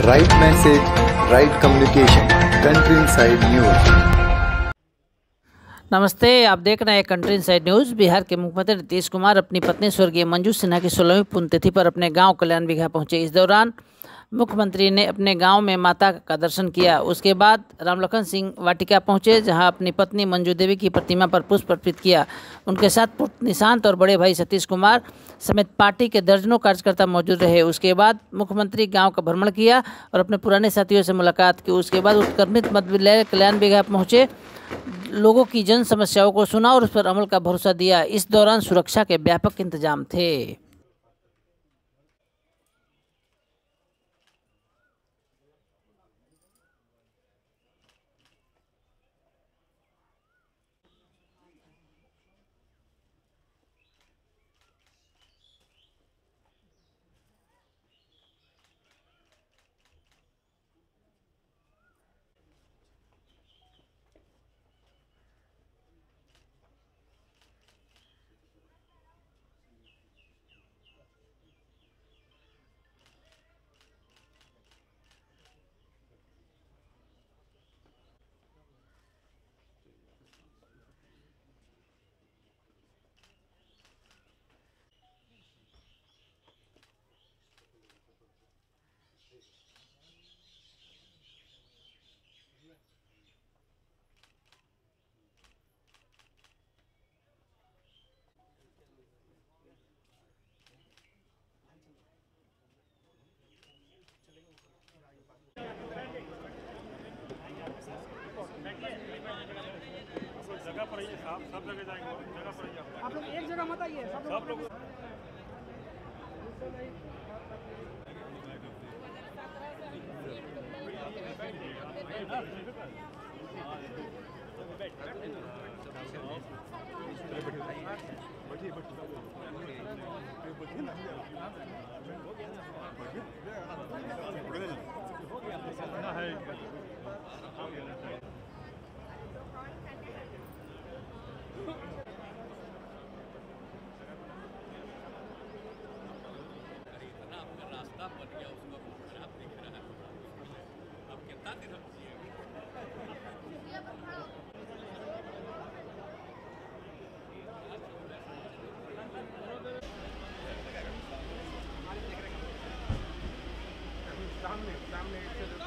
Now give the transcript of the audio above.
Right message, right communication. Country Inside news नमस्ते आप देख रहे हैं कंट्री साइड न्यूज़ बिहार के मुख्यमंत्री नीतीश कुमार अपनी पत्नी स्वर्गीय मंजू सिन्हा की सोलहवीं पुण्यतिथि पर अपने गाँव कल्याण बिघा पहुँचे। इस दौरान मुख्यमंत्री ने अपने गाँव में माता का दर्शन किया। उसके बाद रामलखन सिंह वाटिका पहुँचे, जहाँ अपनी पत्नी मंजू देवी की प्रतिमा पर पुष्प अर्पित किया। उनके साथ पुत्र निशांत और बड़े भाई सतीश कुमार समेत पार्टी के दर्जनों कार्यकर्ता मौजूद रहे। उसके बाद मुख्यमंत्री गाँव का भ्रमण किया और अपने पुराने साथियों से मुलाकात की। उसके बाद उत्क्रमित मध्य कल्याण बिघा पहुँचे। लोगों की जन समस्याओं को सुना और उस पर अमल का भरोसा दिया। इस दौरान सुरक्षा के व्यापक इंतज़ाम थे। पड़ेगी साहब सब जगह जाएँगे जगह पड़ेगी आप। लोग एक जगह मत आइए सब लोग बैठिए बैठिए। है बड़ा बन गया, उसका खराब दिख रहा है। अब कितना दिन हम जिए? सामने सामने